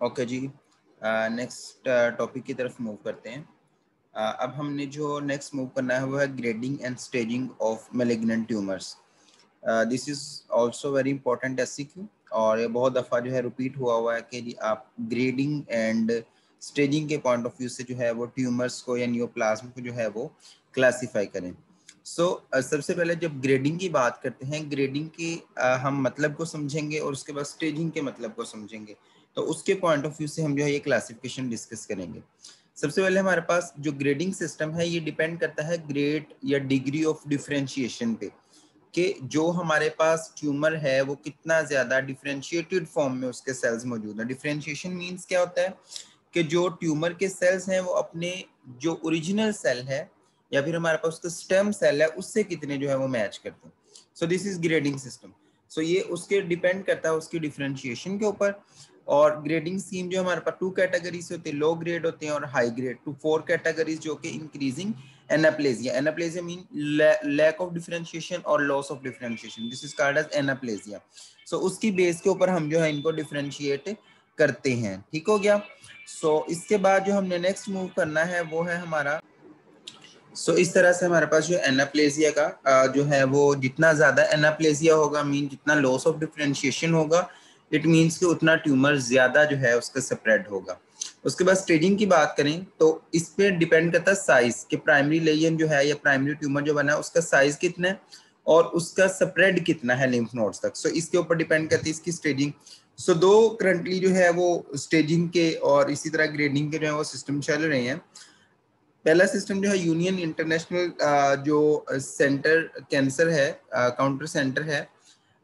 Okay जी। Next uh, topic uh, की तरफ़ मूव करते हैं। uh, अब हमने जो नेक्स्ट मूव करना है वो है grading and staging of malignant tumours this is also very important as और ये बहुत दफ़ा जो है रिपीट हुआ हुआ है कि जी आप ग्रेडिंग एंड स्टेजिंग के पॉइंट ऑफ़ व्यू से जो है वो ट्यूमर्स को या न्यूप्लाज्म को जो है वो क्लासीफाई करें। सो so, uh, सबसे पहले जब ग्रेडिंग की बात करते हैं ग्रेडिंग के uh, हम मतलब को समझेंगे और उसके बाद स्टेजिंग के मतलब को समझेंगे। तो उसके पॉइंट ऑफ़ व्यू से हम जो है ये क्लासिफिकेशन डिस्कस करेंगे। सबसे पहले हमारे पास जो ग्रेडिंग सिस्टम है, ये डिपेंड करता है ग्रेड या डिग्री ऑफ़ डिफरेंशिएशन पे कि जो हमारे पास ट्यूमर है, वो कितना ज़्यादा डिफरेंशिएटेड फॉर्म में उसके सेल्स मौजूद है। डिफरेंशिएशन मीन्स क्या होता है कि जो ट्यूमर के सेल्स हैं, वो अपने जो ओरिजिनल सेल है या फिर हमारे पास उसका स्टेम सेल है, उससे कितने जो है वो मैच करते हैं। So this is grading system so ये उसके डिपेंड करता है उसकी डिफरेंशिएशन के ऊपर। और ग्रेडिंग स्कीम जो हमारे पास टू कैटेगरी से होती है लो ग्रेड होते हैं और high grade two four categories जो कि increasing anaplasia anaplasia mean lack of differentiation और loss of differentiation this is called as anaplasia so उसकी बेस के ऊपर हम जो है इनको डिफरेंशिएट करते हैं। ठीक हो गया? सो so, इसके बाद जो हमने नेक्स्ट मूव करना है वो है हमारा सो so, इस तरह से हमारे पास जो एनाप्लेजिया का जो है वो जितना ज़्यादा एनाप्लेजिया होगा मीन जितना लॉस ऑफ़ डिफरेंशिएशन होगा इट मीन्स कि उतना ट्यूमर ज़्यादा जो है उसका स्प्रेड होगा। उसके बाद स्टेजिंग की बात करें तो इस पे डिपेंड करता है साइज़ कि प्राइमरी लेयन जो है या प्राइमरी ट्यूमर जो बना है उसका साइज़ कितना है और उसका स्प्रेड कितना है लिम्फ नोड्स तक। सो so, इसके ऊपर डिपेंड करती है इसकी स्टेजिंग सो so, दो करंटली जो है वो स्टेजिंग के और इसी तरह ग्रेडिंग के जो है वो सिस्टम चल रहे हैं। पहला सिस्टम जो है यूनियन इंटरनेशनल जो सेंटर कैंसर है काउंटर सेंटर है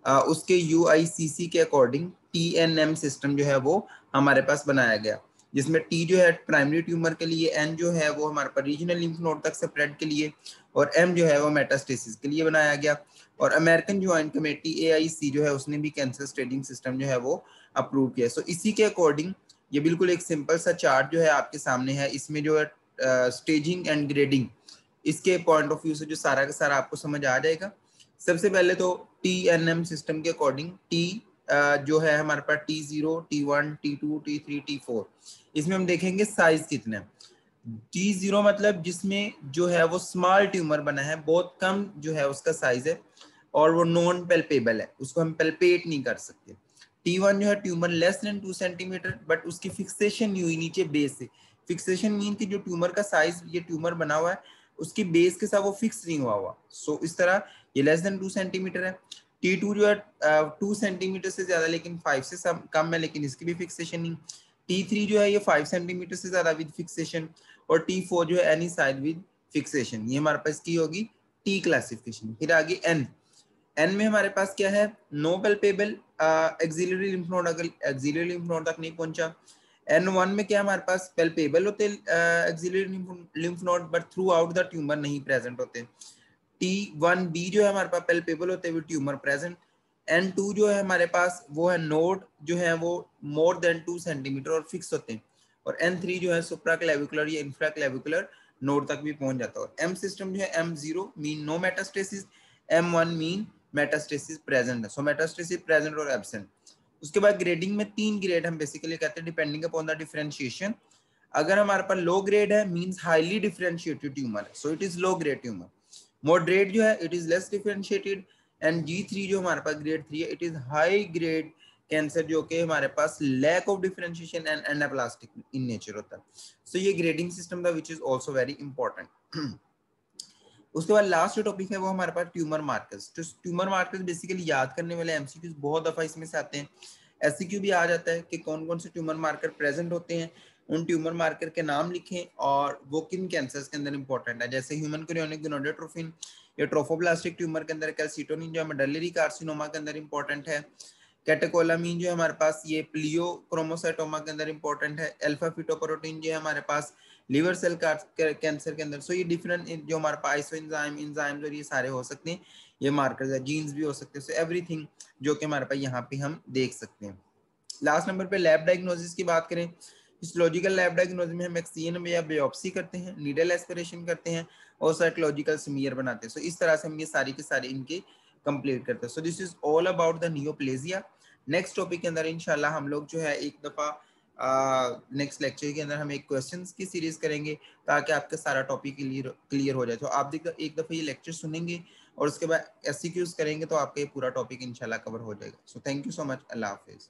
उसके UICC के according T N M system जो है वो हमारे पास बनाया गया। जिसमें टी जो है प्राइमरी ट्यूमर के लिए एन जो है वो हमारे पास रीजनल लिम्फ नोड तक स्प्रेड के लिए और एम जो है वो मेटास्टेसिस के लिए बनाया गया। और अमेरिकन ज्वाइंट कमेटी AIC जो है उसने भी कैंसर स्टेडिंग सिस्टम जो है वो अप्रूव किया सो so, इसी के अकॉर्डिंग ये बिल्कुल एक सिंपल सा चार्ट जो है आपके सामने है। इसमें जो है स्टेजिंग एंड ग्रेडिंग इसके पॉइंट ऑफ़ व्यू से जो सारा का सारा आपको समझ आ जाएगा। सबसे पहले तो टी एन एम सिस्टम के अकॉर्डिंग टी जो है हमारे पास T zero T one T two T three T four इसमें हम देखेंगे साइज़ कितने। टी ज़ीरो मतलब जिसमें जो है वो स्मॉल ट्यूमर बना है बहुत कम जो है उसका साइज़ है और वो नॉन पेल्पेबल है उसको हम पेल्पेट नहीं कर सकते। टी वन जो है tumour less than two centimetre but उसकी फिक्सेशन नहीं हुई नीचे बेस से। फिक्सेशन मीन की जो ट्यूमर का साइज़ ये ट्यूमर बना हुआ है उसकी बेस के साथ वो फिक्स नहीं हुआ हुआ। सो so, इस तरह ये लेस देन टू सेंटीमीटर है। टी टू जो है टू सेंटीमीटर से ज़्यादा, लेकिन फाइव से कम है, लेकिन इसकी भी फिक्सेशन नहीं। टी थ्री जो है, ये फाइव सेंटीमीटर से ज़्यादा विद फिक्सेशन और टी फोर जो है एनी साइड विद फिक्सेशन ये हमारे पास की होगी टी क्लासिफिकेशन फिर आगे एन एन में हमारे पास क्या है? No palpable axillary lymph node अगर एक्सिलरी लिम्फ नोड तक नहीं पहुँचा। एन वन में क्या हमारे पास पेल्पेबल होते axillary lymph node but throughout the the tumour नहीं प्रेजेंट होते। टी वन बी जो है हमारे पास पेल्पेबल होते हुए ट्यूमर प्रेजेंट एन टू जो है हमारे पास, वो है नोड जो है वो मोर देन टू सेंटीमीटर और फिक्स होते हैं. और एन थ्री जो है सुप्रा क्लेविकुलर या इंफ्रा क्लेविकुलर नोड तक भी पहुँच जाता है। और एम सिस्टम जो है M zero mean no metastasis M one mean metastasis present है। सो मेटास्टेसिस प्रेजेंट और एबसेंट उसके बाद ग्रेडिंग में तीन ग्रेड हम बेसिकली कहते हैं डिपेंडिंग अपॉन द डिफरेंशिएशन अगर हमारे पास लो ग्रेड है means highly differentiated tumour so it is low grade tumour moderate जो है it is less differentiated and G three जो हमारे पास ग्रेड थ्री है it is high grade cancer जो कि हमारे पास lack of differentiation and anaplastic in nature होता है। सो so, ये ग्रेडिंग सिस्टम था which is also very important उसके बाद लास्ट जो टॉपिक है वो हमारे पास tumour markers tumour markers basically याद करने वाले एमसीक्यूज बहुत दफ़ा इसमें से आते हैं। एससीक्यू भी आ जाता है कि कौन कौन से ट्यूमर मार्कर प्रेजेंट होते हैं, उन ट्यूमर मार्कर के नाम लिखें और वो किन कैंसर्स के अंदर इंपॉर्टेंट है। जैसे ह्यूमन क्रियोनिक गोनोडोट्रोफिन या ट्रोफोब्लास्टिक ट्यूमर के अंदर कैल्सिटोनिन जो है मेडलरी कार्सिनोमा के अंदर इंपॉर्टेंट है। कैटेकोलामीन जो है हमारे पास, ये प्लियो क्रोमोसाइटोमा के अंदर इंपॉर्टेंट है। अल्फ़ा फिटोप्रोटीन जो है हमारे पास लिवर सेल कैंसर के अंदर। सो ये डिफरेंट जो हमारे पास आइसो इंजाइम इंजाइम और ये सारे हो सकते हैं। ये मार्कर्स है जीन्स भी हो सकते हैं। सो एवरीथिंग जो कि हमारे पास यहाँ पे हम देख सकते हैं। लास्ट नंबर पे लैब डायग्नोसिस की बात करें हिस्टोलॉजिकल लैब डायग्नोसिस में हम एक्सीएन में या बायोप्सी करते हैं नीडल एस्पिरेशन करते हैं और साइकोलॉजिकल स्मीयर बनाते हैं। सो so, इस तरह से हम ये सारी के सारे इनके कंप्लीट करते हैं। So this is all about the neoplasia next topic के अंदर इंशाल्लाह हम लोग जो है एक दफ़ा नेक्स्ट लेक्चर के अंदर हम एक क्वेश्चन की सीरीज़ करेंगे ताकि आपका सारा टॉपिक क्लियर क्लियर हो जाए। तो आप देख, एक दफे ये लेक्चर सुनेंगे और उसके बाद एस करेंगे तो आपका ये पूरा टॉपिक इनशाला कवर हो जाएगा। So thank you so much अल्लाह हाफिज़।